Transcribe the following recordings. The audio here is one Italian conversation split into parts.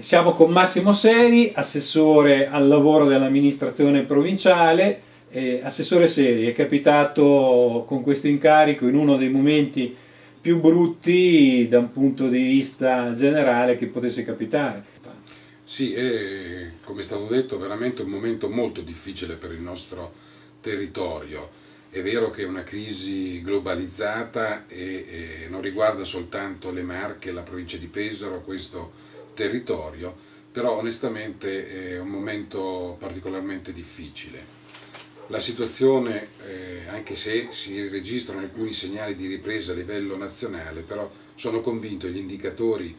Siamo con Massimo Seri, assessore al lavoro dell'amministrazione provinciale. Eh, assessore Seri, è capitato con questo incarico in uno dei momenti più brutti da un punto di vista generale che potesse capitare. Sì, è, come è stato detto, veramente un momento molto difficile per il nostro territorio. È vero che è una crisi globalizzata e, e non riguarda soltanto le Marche, la provincia di Pesaro, questo territorio, però onestamente è un momento particolarmente difficile. La situazione, eh, anche se si registrano alcuni segnali di ripresa a livello nazionale, però sono convinto gli indicatori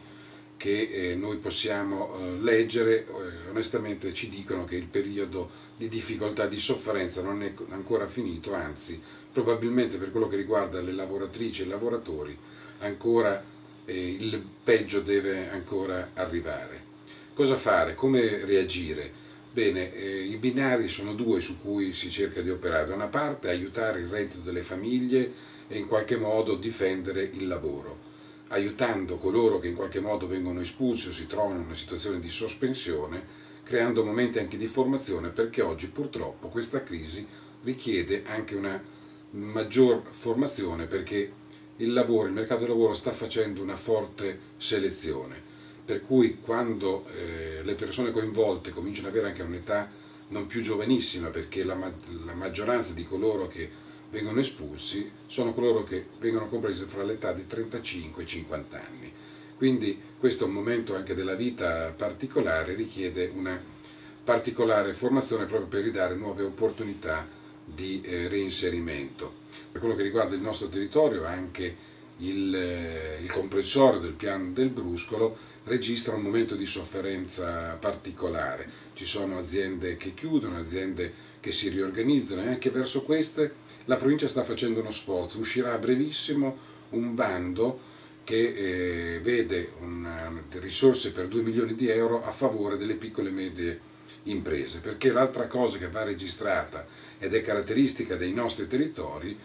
che eh, noi possiamo eh, leggere eh, onestamente ci dicono che il periodo di difficoltà, di sofferenza non è ancora finito, anzi probabilmente per quello che riguarda le lavoratrici e i lavoratori ancora eh, il peggio deve ancora arrivare. Cosa fare? Come reagire? Bene, eh, i binari sono due su cui si cerca di operare. Da una parte aiutare il reddito delle famiglie e in qualche modo difendere il lavoro, aiutando coloro che in qualche modo vengono espulsi o si trovano in una situazione di sospensione, creando momenti anche di formazione perché oggi purtroppo questa crisi richiede anche una maggior formazione perché il lavoro, il mercato del lavoro sta facendo una forte selezione, per cui quando eh, le persone coinvolte cominciano ad avere anche un'età non più giovanissima, perché la, la, maggioranza di coloro che vengono espulsi sono coloro che vengono compresi fra l'età di 35 e 50 anni. Quindi questo è un momento anche della vita particolare, richiede una particolare formazione proprio per ridare nuove opportunità di eh, reinserimento. Per quello che riguarda il nostro territorio, anche il, eh, il comprensorio del piano del Bruscolo registra un momento di sofferenza particolare. Ci sono aziende che chiudono, aziende che si riorganizzano e anche verso queste la provincia sta facendo uno sforzo. Uscirà a brevissimo un bando che eh, vede una, risorse per 2 milioni di euro a favore delle piccole e medie imprese, perché l'altra cosa che va registrata ed è caratteristica dei nostri territori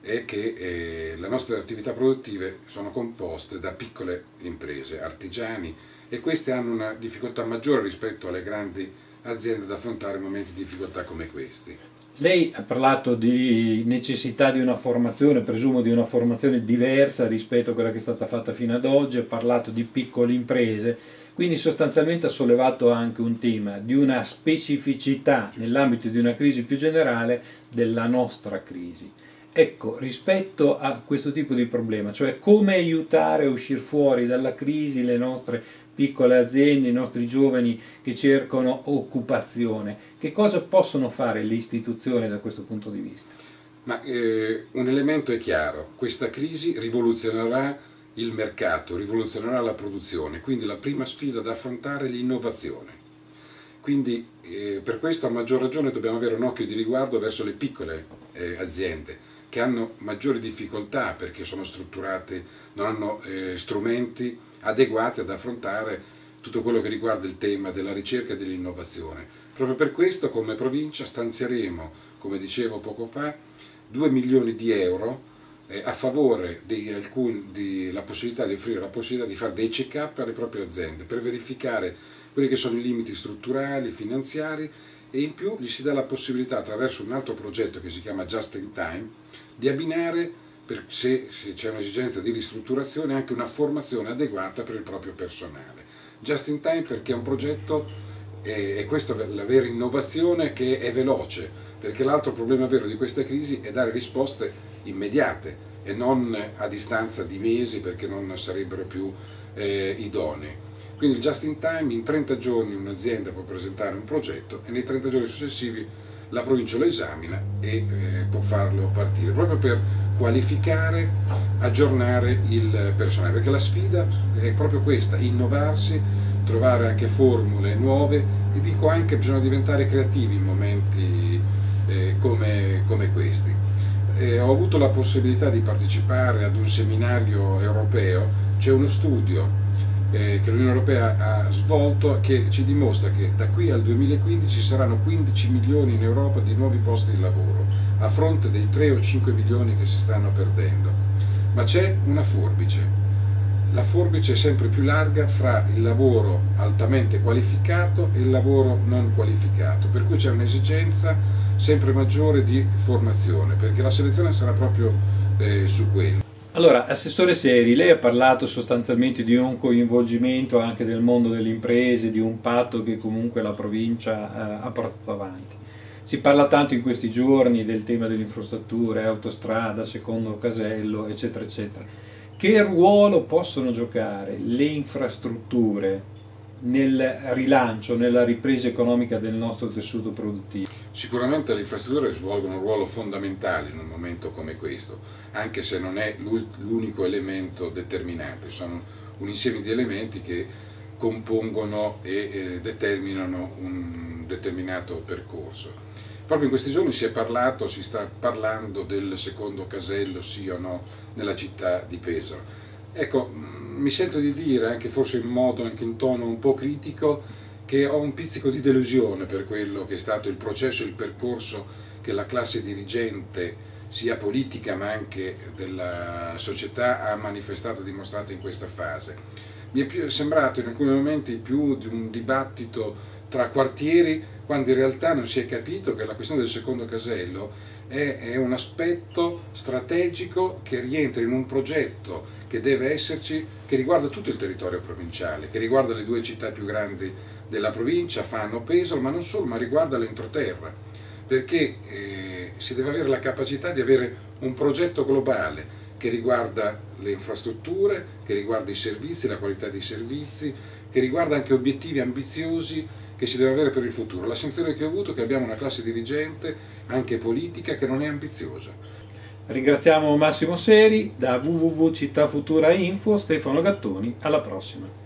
è che eh, le nostre attività produttive sono composte da piccole imprese, artigiani e queste hanno una difficoltà maggiore rispetto alle grandi aziende ad affrontare momenti di difficoltà come questi. Lei ha parlato di necessità di una formazione, presumo di una formazione diversa rispetto a quella che è stata fatta fino ad oggi, ha parlato di piccole imprese, quindi sostanzialmente ha sollevato anche un tema di una specificità nell'ambito di una crisi più generale della nostra crisi. Ecco, rispetto a questo tipo di problema, cioè come aiutare a uscire fuori dalla crisi le nostre piccole aziende, i nostri giovani che cercano occupazione, che cosa possono fare le istituzioni da questo punto di vista? Ma eh, un elemento è chiaro, questa crisi rivoluzionerà il mercato, rivoluzionerà la produzione, quindi la prima sfida da affrontare è l'innovazione. Quindi eh, per questo a maggior ragione dobbiamo avere un occhio di riguardo verso le piccole eh, aziende che hanno maggiori difficoltà perché sono strutturate, non hanno eh, strumenti adeguati ad affrontare tutto quello che riguarda il tema della ricerca e dell'innovazione. Proprio per questo come provincia stanzieremo, come dicevo poco fa, 2 milioni di euro a favore alcun, di, possibilità di offrire la possibilità di fare dei check-up alle proprie aziende per verificare quelli che sono i limiti strutturali, finanziari e in più gli si dà la possibilità attraverso un altro progetto che si chiama Just in Time di abbinare, per, se, se c'è un'esigenza di ristrutturazione, anche una formazione adeguata per il proprio personale. Just in Time perché è un progetto e questa è la vera innovazione che è veloce, perché l'altro problema vero di questa crisi è dare risposte immediate e non a distanza di mesi perché non sarebbero più eh, idonei. Quindi il just in time, in 30 giorni un'azienda può presentare un progetto e nei 30 giorni successivi la provincia lo esamina e eh, può farlo partire, proprio per qualificare, aggiornare il personale, perché la sfida è proprio questa, innovarsi, trovare anche formule nuove e dico anche bisogna diventare creativi in momenti eh, come, come questi eh, ho avuto la possibilità di partecipare ad un seminario europeo, c'è uno studio eh, che l'Unione Europea ha svolto che ci dimostra che da qui al 2015 ci saranno 15 milioni in Europa di nuovi posti di lavoro, a fronte dei 3 o 5 milioni che si stanno perdendo. Ma c'è una forbice. la forbice è sempre più larga fra il lavoro altamente qualificato e il lavoro non qualificato, cui c'è un'esigenza sempre maggiore di formazione, perché la selezione sarà proprio eh, su quello. Allora, Assessore Seri, lei ha parlato sostanzialmente di un coinvolgimento anche del mondo delle imprese, di un patto che comunque la provincia eh, ha portato avanti. Si parla tanto in questi giorni del tema delle infrastrutture, autostrada, secondo casello, eccetera, eccetera. Che ruolo possono giocare le infrastrutture nel rilancio, nella ripresa economica del nostro tessuto produttivo? Sicuramente le infrastrutture svolgono un ruolo fondamentale in un momento come questo, anche se non è l'unico elemento determinante, sono un insieme di elementi che compongono e determinano un determinato percorso. Proprio in questi giorni si è parlato, si sta parlando del secondo casello, sì o no, nella città di Pesaro. Ecco, mi sento di dire, anche forse in modo, anche in tono un po' critico, che ho un pizzico di delusione per quello che è stato il processo, il percorso che la classe dirigente, sia politica ma anche della società, ha manifestato e dimostrato in questa fase. Mi è sembrato in alcuni momenti più di un dibattito tra quartieri quando in realtà non si è capito che la questione del secondo casello è, è, un aspetto strategico che rientra in un progetto che deve esserci, che riguarda tutto il territorio provinciale, che riguarda le due città più grandi della provincia, Fano, Pesaro, ma non solo, ma riguarda l'entroterra, perché eh, si deve avere la capacità di avere un progetto globale che riguarda le infrastrutture, che riguarda i servizi, la qualità dei servizi, che riguarda anche obiettivi ambiziosi che si deve avere per il futuro. La sensazione che ho avuto è che abbiamo una classe dirigente, anche politica, che non è ambiziosa. Ringraziamo Massimo Seri da www.cittafutura.info, Stefano Gattoni, alla prossima.